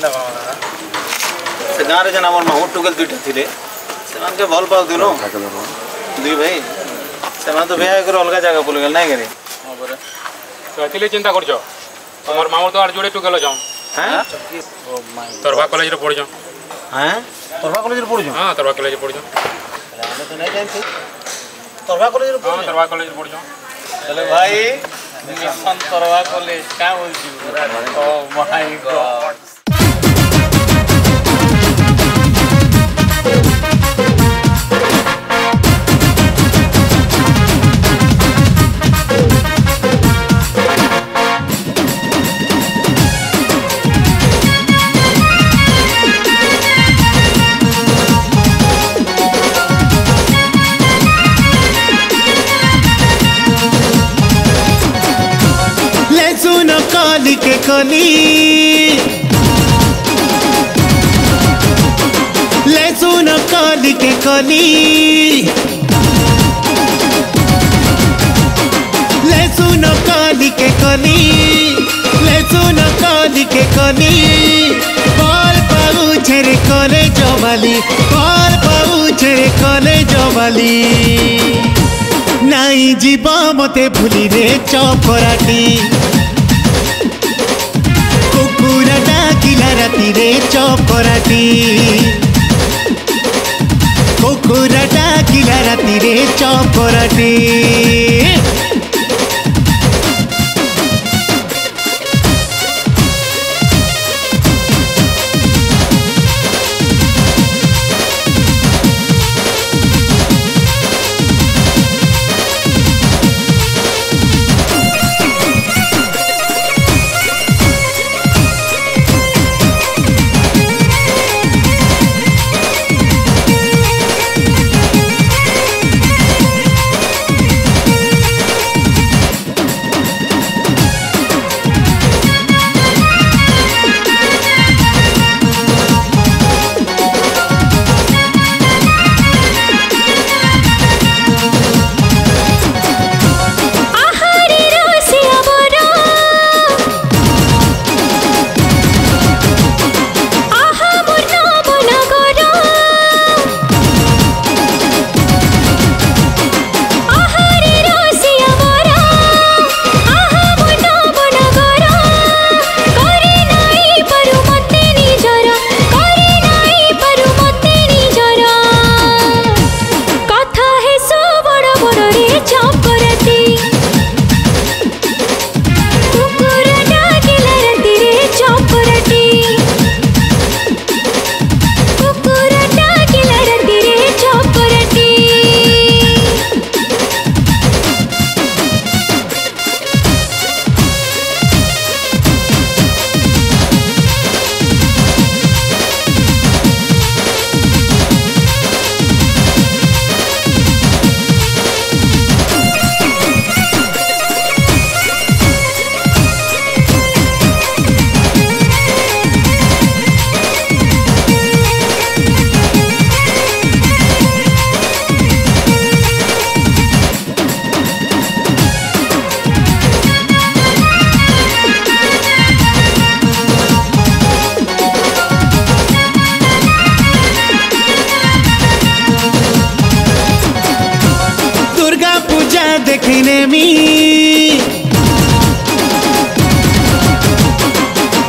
ସେ ଗାଁରେ ଯେନ୍ ଆମର ମାମୁଁ ଟୁକେଲ ଦୁଇଟା ଥିଲେ ସେମାନକେ ଭଲ ପାଉଥିଲୁ ଦୁଇ ଭାଇ ସେମାନେ ତ ବିହା କରି ଅଲଗା ଜାଗା ପଲେଇଗଲେ ନାଇଁ କରି ହଁ ପରେ ସେଥିଲାଗି ଚିନ୍ତା କରୁଛ ତମର ମାମୁଁ ତ ଆର୍ ଯୋଡ଼େ ଟୁକେଲ ଯାଉଁ ତରଭା କଲେଜରେ ପଢ଼ୁଛ ହଁ ତରଭା କଲେଜରେ ପଢ଼ୁଛ ହଁ ତରଭା କଲେଜରେ ପଢ଼ୁଛ ତରଭା କଲେଜରେ ହଁ ତରଭା କଲେଜରେ ପଢ଼ୁଛ ହେଲେ ଭାଇ ମିଶନ ତରଭା କଲେଜ କାଁ ବୋଲୁଛୁ ଓ ମାଇ ଗଡ୍ सुनो कली के कली ले सुनो कली के कली ले सुनो कली के कली ले सुनो कली के कली বল পাউছে রে কলে জবালি বল পাউছে রে কলে জবালি নাই জীব মতে ভুলি রে চপরাটি রাতিরে চপরাটি কুকুরা ডাকিলা রাতিরে চপরাটি देखने में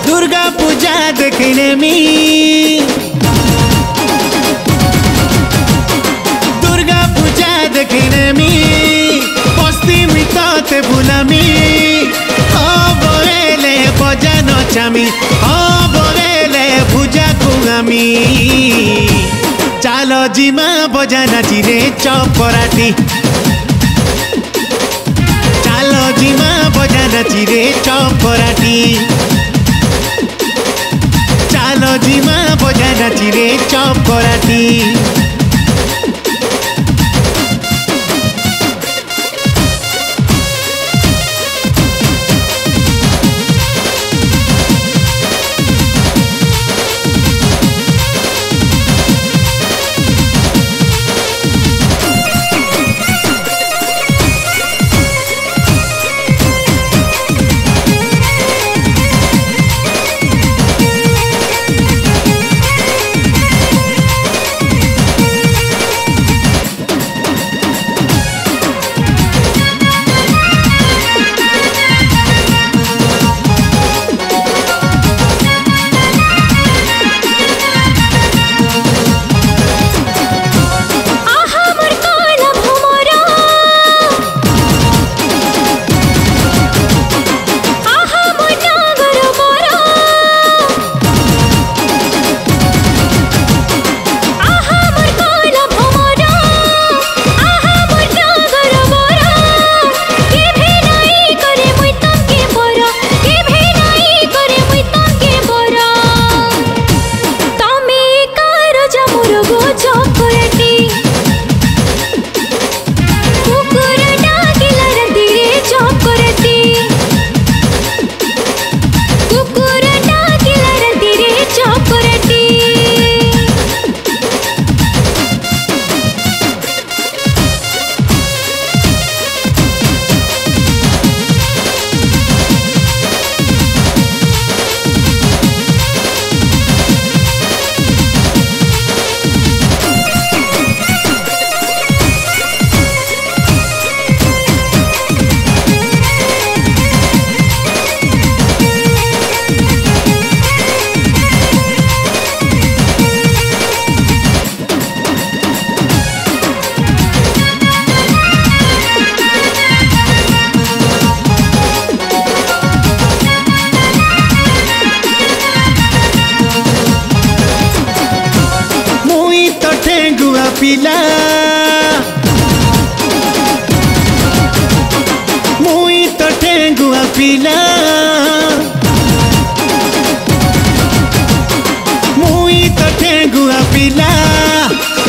दुर्गा पूजा देखने में दुर्गा पूजा देखने में बस्ती में ते बुलामी বলে বজানো চামি ও বলে ভুজা কুগামি চাল জিমা বজা নাচিরে চপরাটি চাল জিমা বজা নাচিরে চপরাটি চাল জিমা বজা নাচিরে চপরাটি কাফিলা মুই তো ঠেঙ্গুয়া পিলা মুই তো ঠেঙ্গুয়া পিলা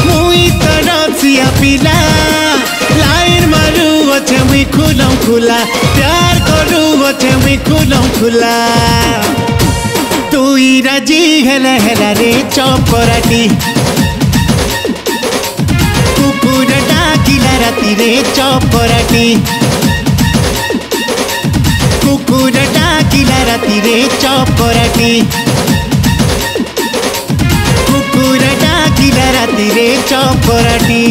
মুই তো রসিয়া পিলা লাইন মারু অছে মুই খুলম খুলা। প্যার করু অছে মুই খুলম খুলা। তুই রাজি হেলা হেলা রে চপরাটি। ডাকিলা রাতিরে চপরাটি কুকুর ডাকিলা রাতিরে চপরাটি কুকুর ডাকিলা রাতিরে চপরাটি